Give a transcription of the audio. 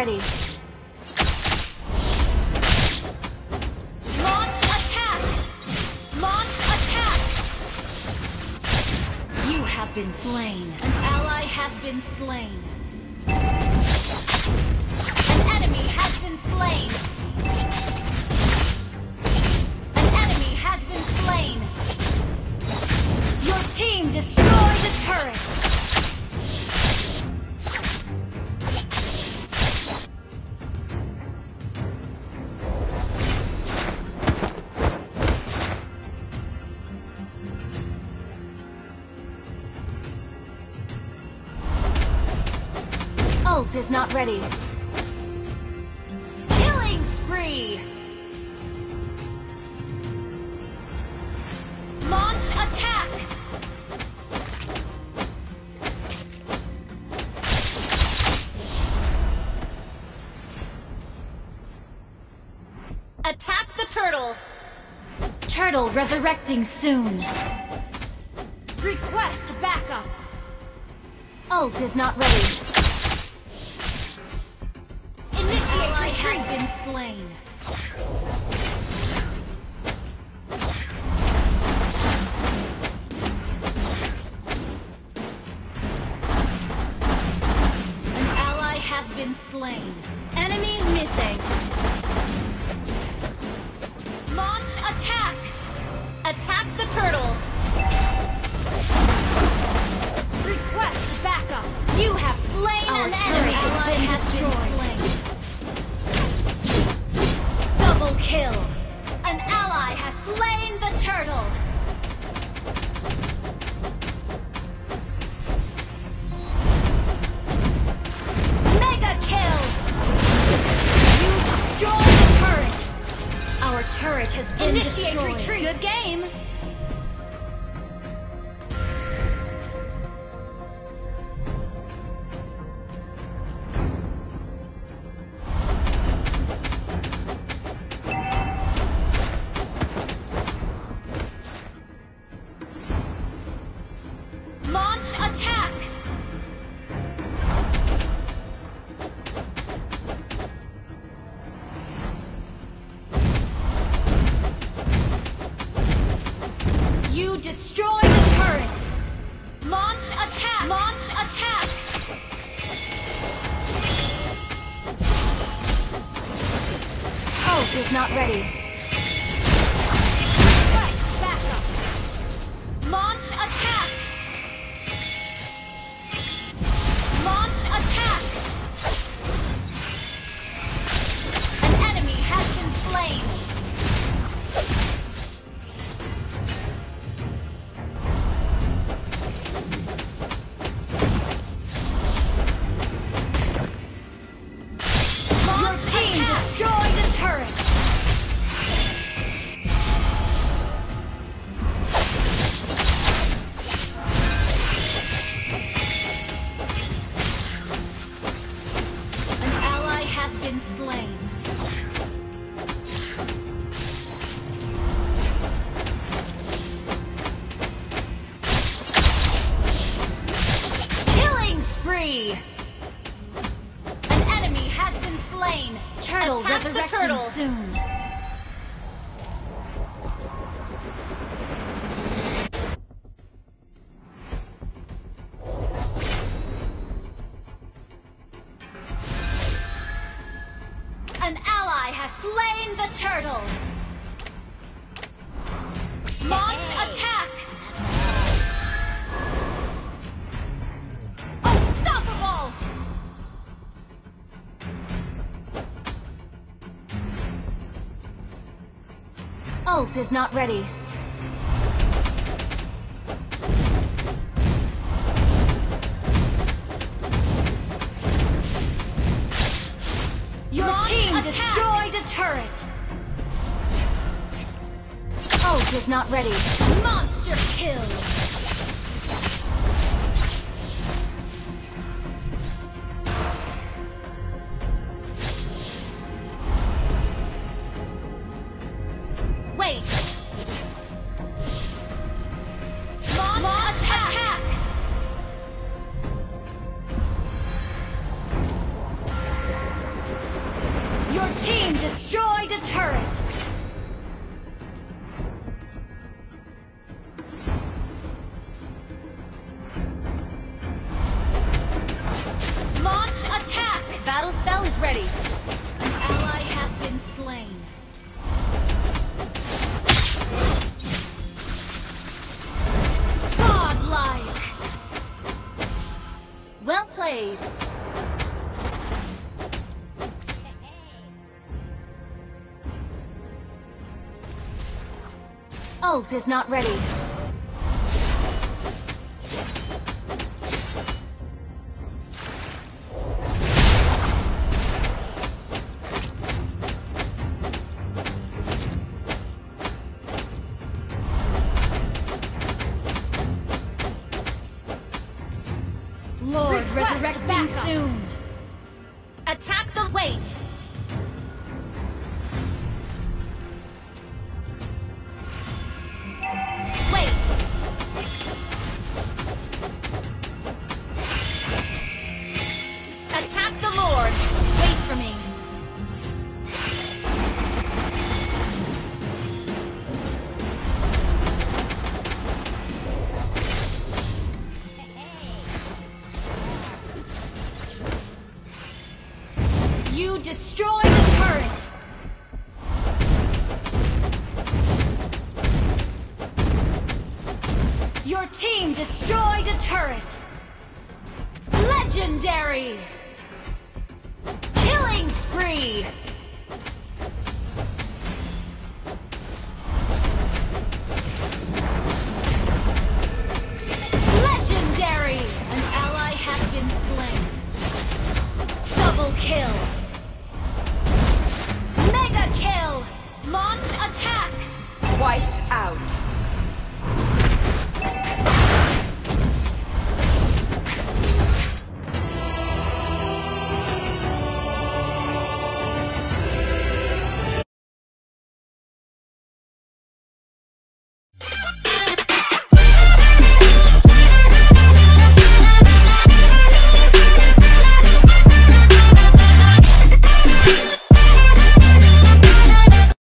Ready. Launch attack! Launch attack! You have been slain. An ally has been slain. An enemy has been slain. An enemy has been slain. Your team destroyed Ult is not ready. Killing spree! Launch attack! Attack the turtle! Turtle resurrecting soon. Request backup! Ult is not ready. Has been slain. An ally has been slain. Enemy missing. Launch attack! Attack the turtle! Request backup! You have slain Our an turret enemy! has Ally been has destroyed. been slain. Turtle! Mega kill! You destroyed the turret! Our turret has been Initiate destroyed. retreat. Good game! Attack! You destroy the turret! Launch attack! Launch attack! Ult is not ready. Slain. Turtle Attack the turtle. soon. An ally has slain the turtle. Launch attack! Ult is not ready. Your Launch team attack. destroyed a turret. Ult is not ready. Monster kill. Played. Ult is not ready. Lord Request resurrecting backup. soon. Attack the wait. You destroy the turret! Your team destroyed a turret! Legendary! Killing spree! wiped out.